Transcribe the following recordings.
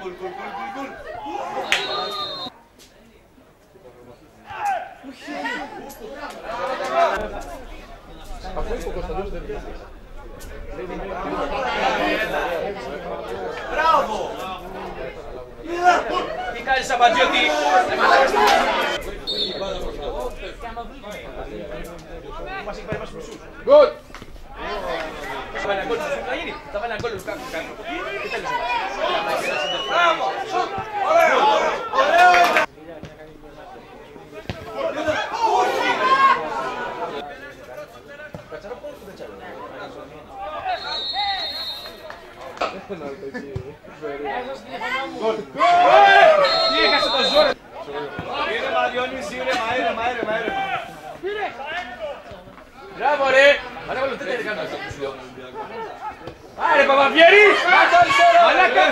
Gol, gol, gol, gol, gol. Μπράβο! Τι κάνεις Σαμπατζιώτη. Μας Τι έχασε το ζόρι. Ήρεμα, Διονύση, ήρεμα, ήρεμα, ήρεμα, ήρεμα. Μπράβο ρε! Μαλάκα λεπτά δεν κάνω αυτό που σου λέω. Άρε Παπαβιέρη! Μαλάκα!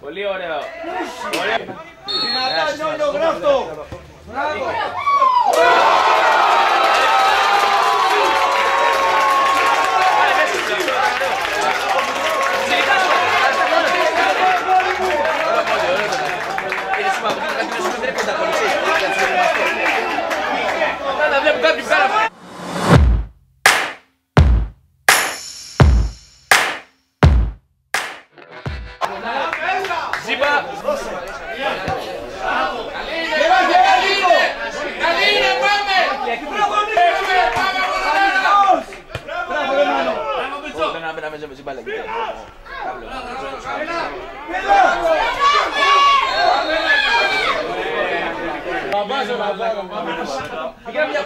Πολύ ωραίο. Ωραίο. Δυνατά, Νιόνιο, γράφτο. Μπράβο. Όταν βλέπω κάποιους κάνα Ζήπα. Δεν να μπαίναμε σε μπάλα. Πήγαμε μια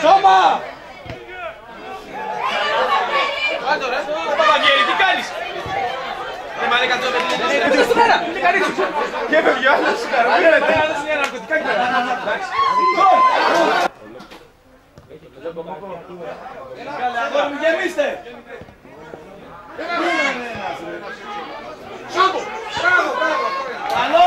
Σώμα! Κάτω ρε. Παπαγγέλη, τι κάνεις. Ε, μα δεν κάτω με την Τι στον αέρα, τι κάνεις. Και έφευγε ο άλλος. Πρέπει να δώσεις μια ναρκωτικά και τώρα. Εντάξει. Καλά, αγόρι μου, γεμίστε. Μπράβο, μπράβο. Καλό.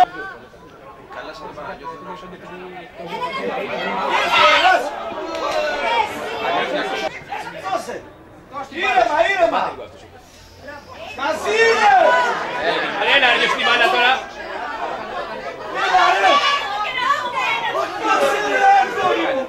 Δώσε. Ήρεμα, ήρεμα. Μαζί είναι. Έλα ρε στην μπάλα τώρα. Έλα, ρε. Μαζί είναι, αγόρι μου.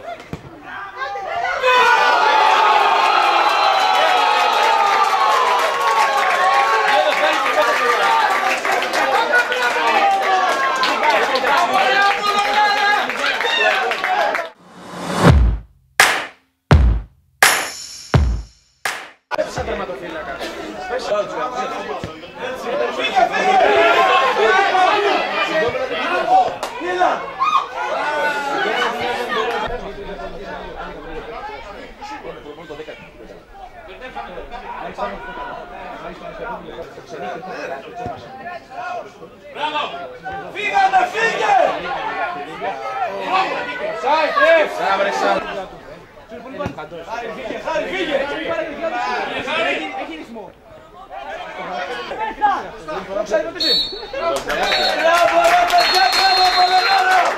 Φύγε, φύγε. Έλα. Φύγανε, φύγε! Σάι, τρεφ. Σάι, βρε, σάι. Χάρη, φύγε, χάρη, φύγε! Μπράβο, ρε παιδιά, μπράβο, Πολωνάρα! Έτσι!